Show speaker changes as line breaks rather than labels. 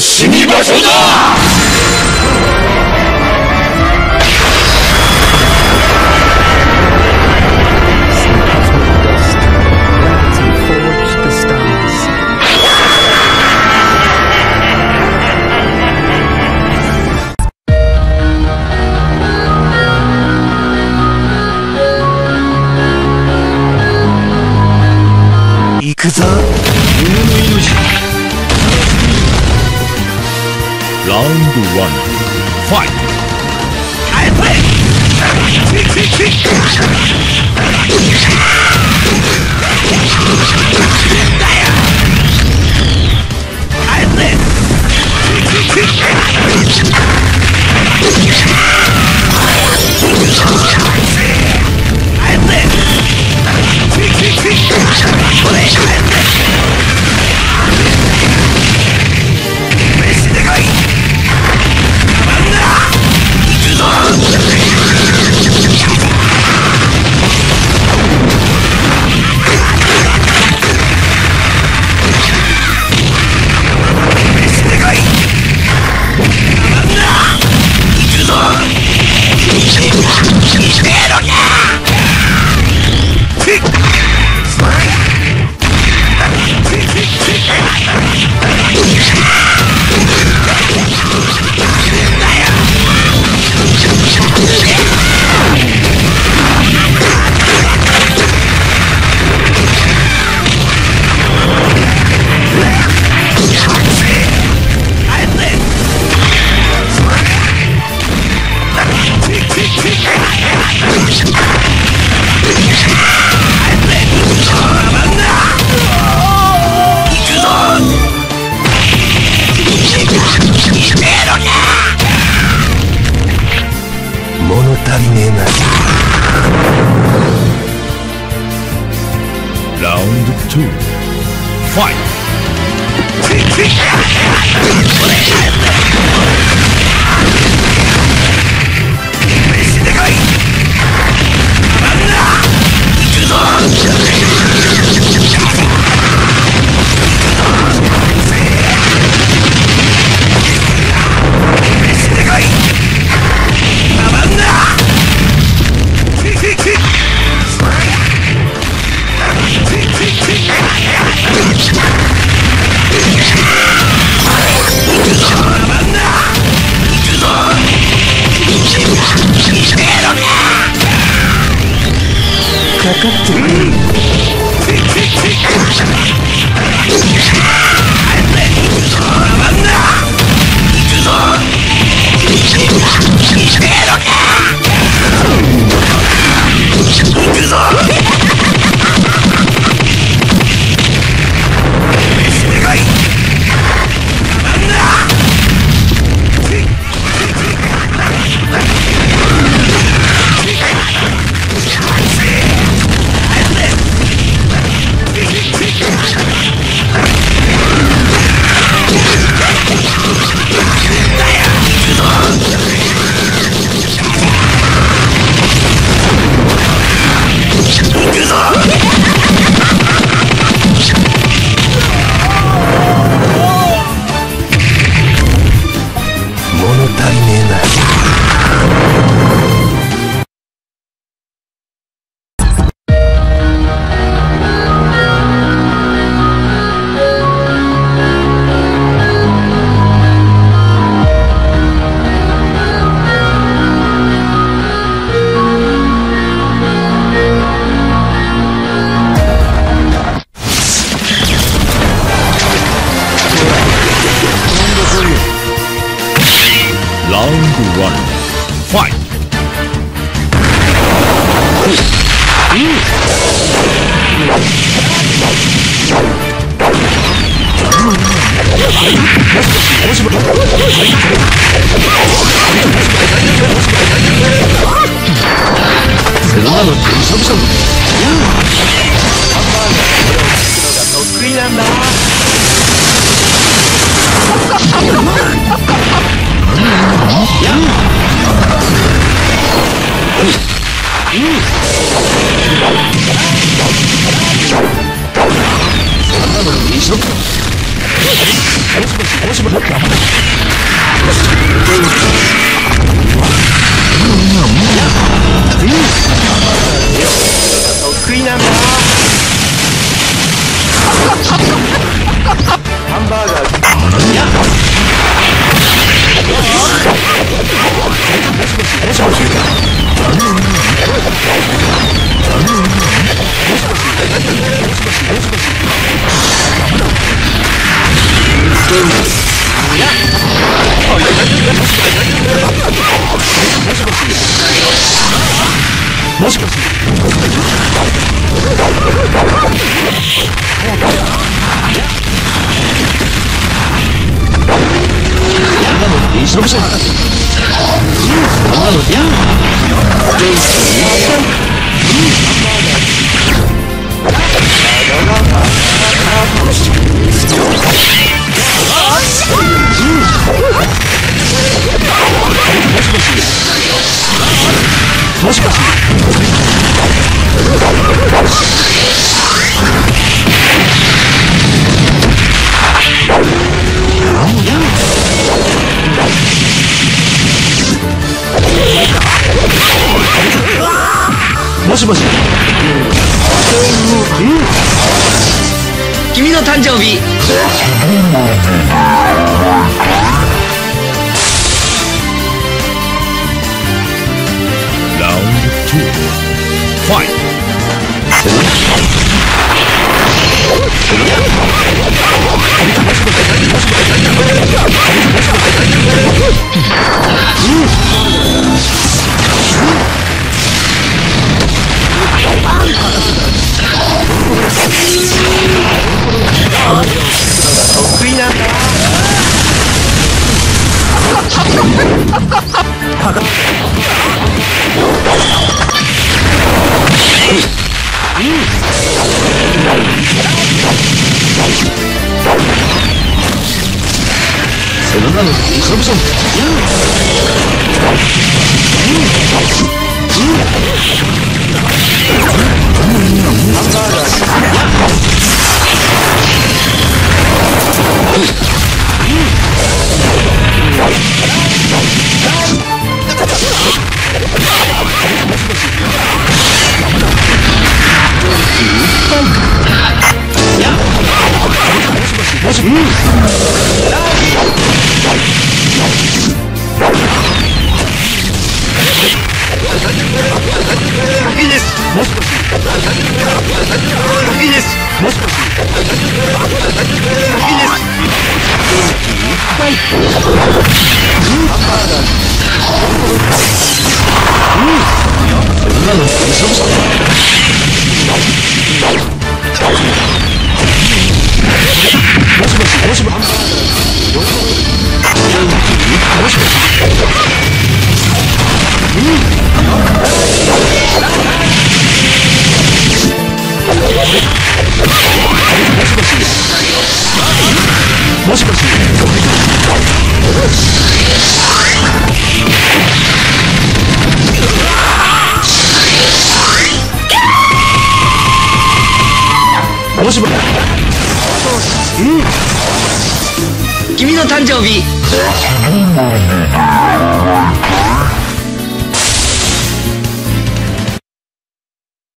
の死に場所だ。
行くぞ。犬の命
ラウンドワ
足りねえな
ラウンド2ファイト。
What? Dobrze. Halo, ja! Thank you.
もしもし。
君の誕生日。
Round 2 Fight
得 나는 감성 감사하다
うん。
君の誕生日。